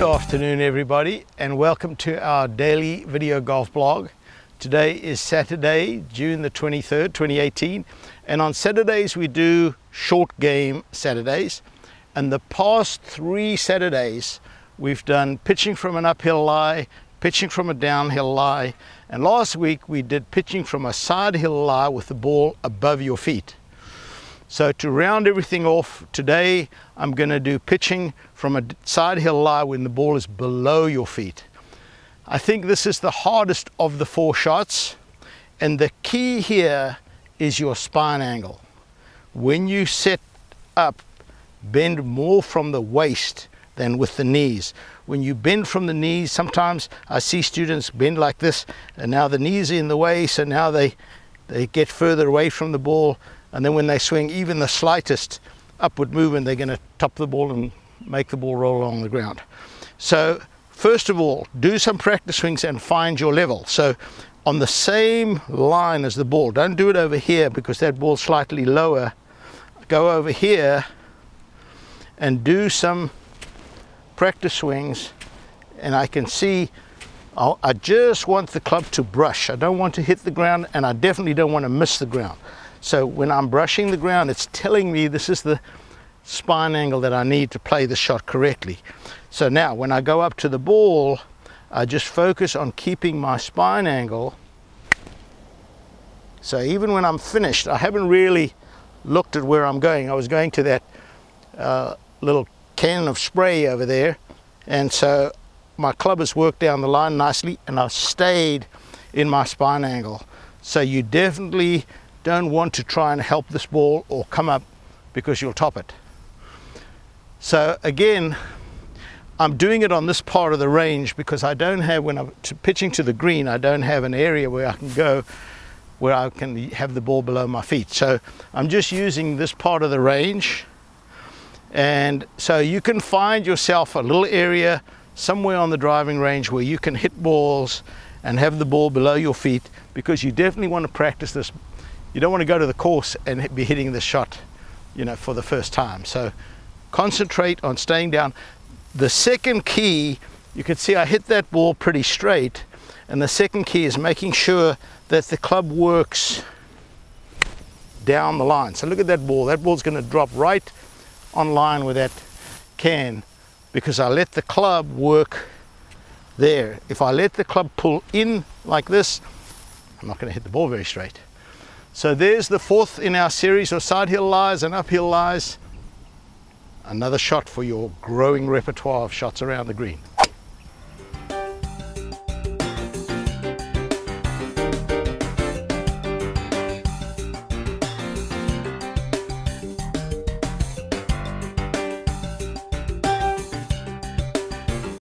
Good afternoon everybody and welcome to our daily video golf blog. Today is Saturday, June the 23rd, 2018 and on Saturdays we do short game Saturdays and the past three Saturdays we've done pitching from an uphill lie, pitching from a downhill lie and last week we did pitching from a side hill lie with the ball above your feet. So to round everything off, today I'm going to do pitching from a side hill lie when the ball is below your feet. I think this is the hardest of the four shots and the key here is your spine angle. When you set up, bend more from the waist than with the knees. When you bend from the knees, sometimes I see students bend like this and now the knees are in the way so now they, they get further away from the ball and then when they swing even the slightest upward movement they're going to top the ball and make the ball roll along the ground. So first of all do some practice swings and find your level. So on the same line as the ball don't do it over here because that ball's slightly lower. Go over here and do some practice swings and I can see i just want the club to brush. I don't want to hit the ground and I definitely don't want to miss the ground so when I'm brushing the ground, it's telling me this is the spine angle that I need to play the shot correctly. So now when I go up to the ball, I just focus on keeping my spine angle. So even when I'm finished, I haven't really looked at where I'm going. I was going to that uh, little can of spray over there. And so my club has worked down the line nicely and I've stayed in my spine angle. So you definitely don't want to try and help this ball or come up because you'll top it. So again, I'm doing it on this part of the range because I don't have, when I'm pitching to the green, I don't have an area where I can go where I can have the ball below my feet. So I'm just using this part of the range. And so you can find yourself a little area somewhere on the driving range where you can hit balls and have the ball below your feet because you definitely want to practice this you don't want to go to the course and be hitting the shot, you know, for the first time. So concentrate on staying down. The second key, you can see I hit that ball pretty straight. And the second key is making sure that the club works down the line. So look at that ball. That ball's going to drop right on line with that can because I let the club work there. If I let the club pull in like this, I'm not going to hit the ball very straight. So there's the fourth in our series of side hill lies and uphill lies. Another shot for your growing repertoire of shots around the green.